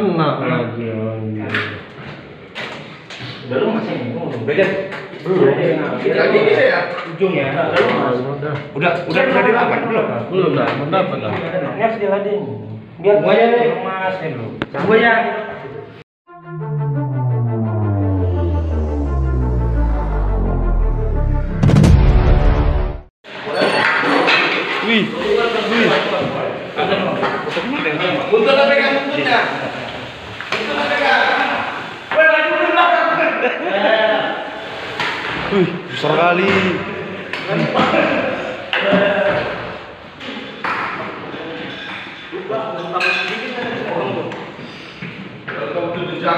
kena lagi Belum masih bingung. Beda. belum Lagi gitu ya. Ujung ya. udah Udah udah udah dilakukan belum? belum dah mendapat lah Ini harus diladen. Biar Semuanya nih. mas dulu. Semuanya. wih Untuk apa pegang buntutnya? Untuk apa pegang? Woi, lagi belakang. Wih besar kali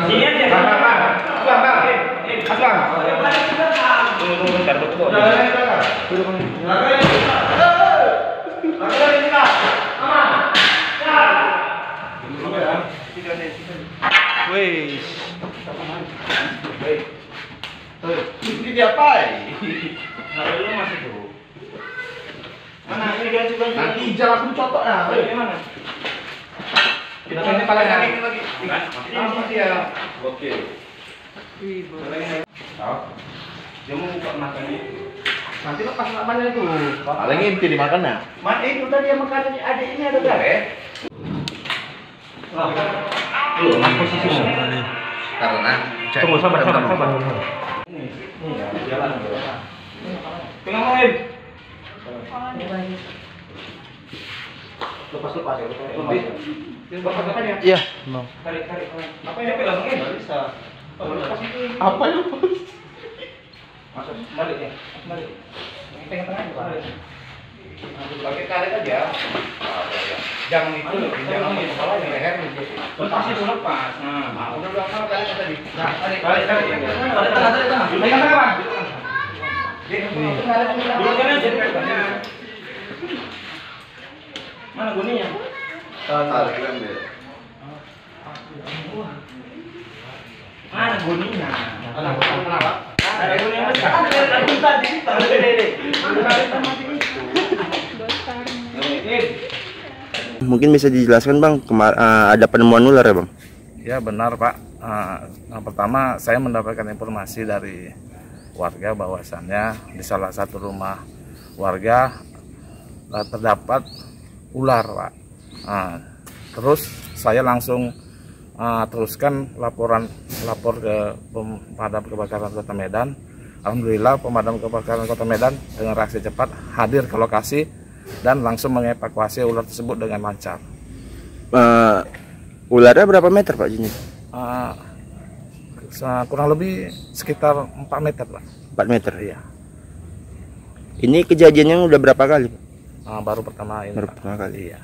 Sini aja. Bang, bang, bang. Bang, bang. Mas, bang. Tunggu, tunggu, bentar, betul. wih Ini diapain? Nah, dulu masih tuh. Mana ini dia coba Nanti jalan aku contoh ya. Ini mana? Kita ini paling lagi lagi. Ini masih ya. Oke. Dia mau buka makannya itu. Nanti lepas namanya itu. Paling inti dimakan ya. Mak itu tadi yang makan adik ini ada gak? Lu mas posisimu. Karena Tunggu sabar sabar sabar. Ya jalan Pegang main. Lepas lepas ya. Lepas lepas ya. iya Tarik tarik. Apa yang? Bisa. Lepas apa ya? Masuk balik ya. Balik. Juga. Karet aja. Jangan itu, jangan itu. Lepas itu lepas. Nah, Nah, udah tadi. Nah, tengah, tengah. Tengah, Bang. Dulu kan. Mana guninya? Tarik kan dia. Mana guninya? Kenapa? Kenapa? Ada guninya. Ada besar di situ. Ada dede. Mungkin bisa dijelaskan bang, eh, ada penemuan ular ya bang? Ya benar Pak. Ah, yang pertama saya mendapatkan informasi dari warga bahwasannya di salah satu rumah warga eh, terdapat ular Pak. Ah, terus saya langsung ah, teruskan laporan lapor ke pemadam kebakaran Kota Medan. Alhamdulillah pemadam kebakaran Kota Medan dengan reaksi cepat hadir ke lokasi dan langsung mengevakuasi ular tersebut dengan lancar. Eh, ularnya berapa meter pak jenis? Sa- kurang lebih sekitar 4 meter lah. 4 meter. Iya. Ini kejadiannya udah berapa kali? Pak? Ah, baru pertama ini. Baru Pak. pertama kali. Iya.